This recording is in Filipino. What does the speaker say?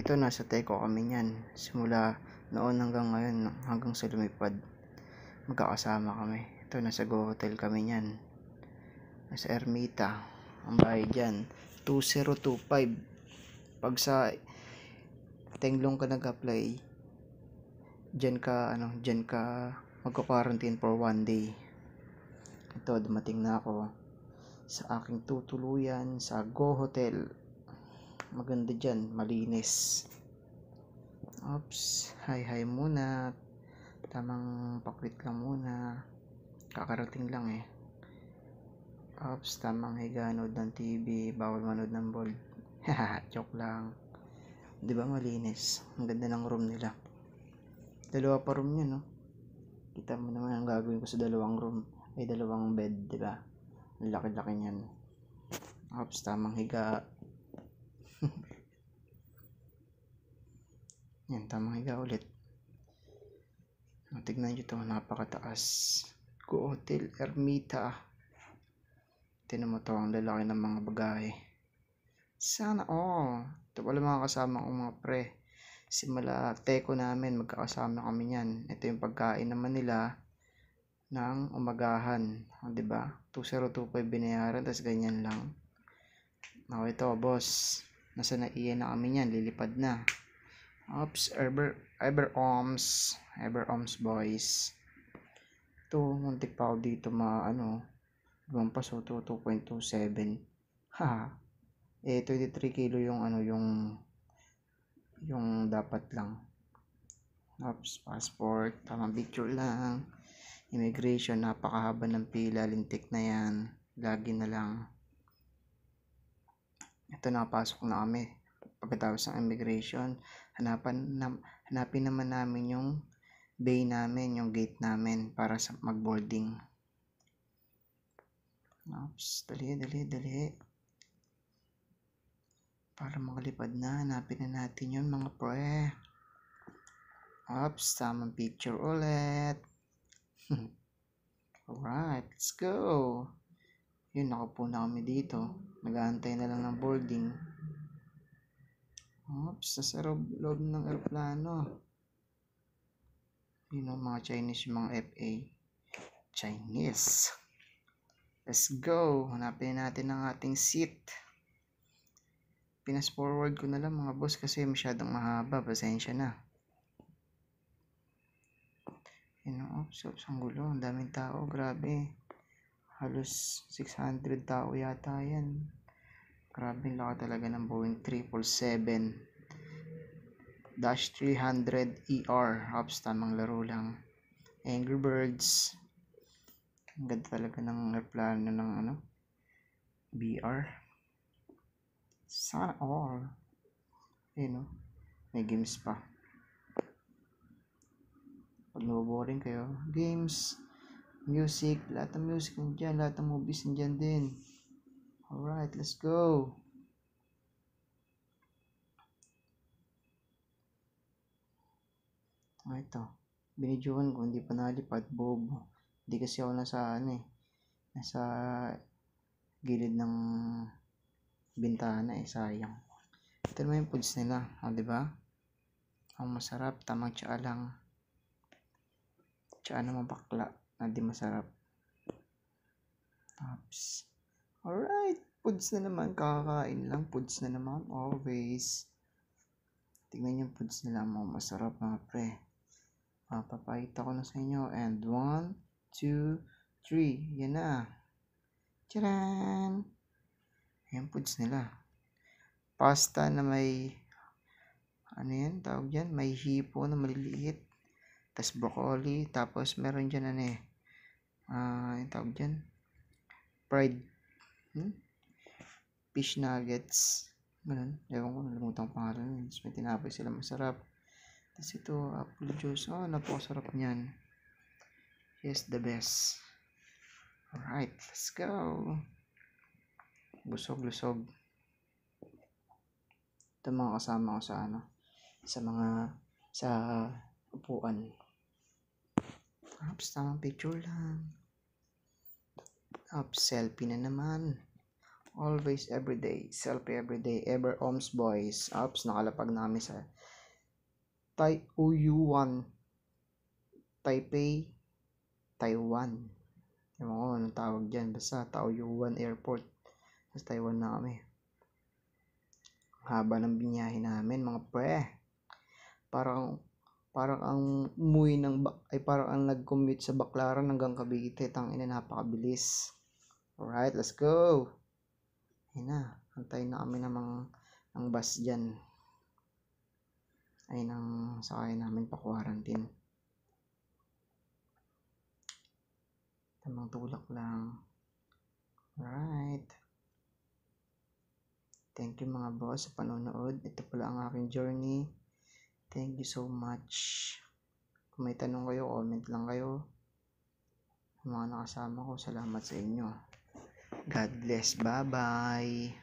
Ito nasa Teco kami niyan. Simula noon hanggang ngayon, hanggang sa lumipad. Magkakasama kami. Ito nasa Go Hotel kami niyan. Nasa Ermita. Ang bahay dyan. 2025. Pag sa Tenglong ka nag-apply, dyan ka, ano, dyan ka magka-quarantine for one day. Ito, dumating na ako sa aking tutuluyan sa Go Hotel maganda dyan malinis. Oops hi hi muna. Tamang pakwit lang muna. Kakarating lang eh. Oops tamang higa nood ng TV bawal manood ng bold joke lang. Di ba malinis? Ang ganda ng room nila. Dalawa pa room niya no? Kita mo naman ang gagawin ko sa dalawang room. Ay dalawang bed di ba? Ang laki-laki niyan. Oops tamang higa Yan, tamang higa ulit. Tignan nyo ito, napakataas. Hotel Ermita. Tinan mo to, ang lalaki ng mga bagay. Sana, oh. Ito pala mga kasama kong mga pre. Simula teko namin, magkakasama kami niyan. Ito yung pagkain naman nila ng umagahan. O, diba? 2025 binayaran, tapos ganyan lang. O, ito, boss. Nasa na iyan na kami niyan, lilipad na. Ops, Ever, Ever Oms, Ever Oms boys. Ito, muntik pa ako dito ma, ano, lumampas o to, 2.27. Ha, eh, 23 kilo yung, ano, yung, yung dapat lang. Ops, passport, tamang picture lang. Immigration, napakahaba ng pila, lintik na yan. Lagi na lang. Ito, nakapasok na kami. Pagkatapos ng immigration, hanapan na, hanapin naman namin yung bay namin, yung gate namin para sa mag-boarding. Oops, dali, dali, dali. Para makalipad na, hanapin na natin yun mga pre. Oops, tamang picture ulit. Alright, let's go. Yun, nakapo na kami dito. Nag-aantay na lang ng boarding. Oops, nasa loob ng aeroplano. Yun ang mga Chinese, yung mga FA. Chinese. Let's go. Hanapin natin ang ating seat. Pinas forward ko na lang mga boss kasi masyadong mahaba. Pasensya na. Yun ang oops, oops, ang gulo. Ang daming tao. Grabe. Halos 600 tao yata yan. Grabe laki talaga ng Boeing 777 Dash 300 ER Ops, tamang laro lang. Angry Birds. Ang ganda talaga ng airplano ng ano BR Sana all Ayun o May games pa. Pag naboboring kayo Games Music Lahat ng music nandyan Lahat ng movies nandyan din Alright, let's go. Ah, ito. Binidyohan ko, hindi pa nalipad. Bobo. Hindi kasi ako nasa, ano eh, nasa gilid ng bintana eh, sayang. Ito naman yung foods nila, o, oh, diba? Ang masarap, tamang tsaa lang. Tsaa naman bakla, na di masarap. Oops. Alright, foods na naman, kakakain lang, foods na naman, always. Tingnan yung foods nila mo, masarap mga pre. Papapakita ko na sa inyo, and 1, 2, 3, yan na. Tcharan! Ayan foods nila. Pasta na may, ano yan, tawag dyan, may hipo na maliliit. Tapos broccoli, tapos meron dyan ano eh, uh, yung tawag dyan, fried Hmm? Fish nuggets. Ganun. Ewan ko, nalimutan ko pangalan. Tapos may tinapay sila masarap. Tapos ito, apple juice. Oh, napakasarap niyan. Yes, the best. Alright, let's go. Busog-lusog. Ito mga kasama ko sa ano, sa mga, sa upuan. Oops, tamang picture lang. Up, selfie na naman. Always, everyday. Selfie everyday. Ever Oms Boys. Ops, nakalapag namin sa Tai Uyuan. Taipei, Taiwan. Ewan ko anong tawag dyan. Basta Taoyuan Airport. Sa Taiwan na. Haba ng binyahe namin, mga pre. Parang parang ang umuwi ng ay parang ang nag-commute sa Baclaran hanggang Cavite. Tangina, napakabilis. Alright, let's go. Ayun na, antayin na kami ng mga ng bus dyan. Ay nang sakay namin pa quarantine. Tamang tulak lang. Alright. Thank you mga boss sa panonood. Ito pala ang aking journey. Thank you so much. Kung may tanong kayo, comment lang kayo. Ang mga nakasama ko, salamat sa inyo. God bless. Bye-bye.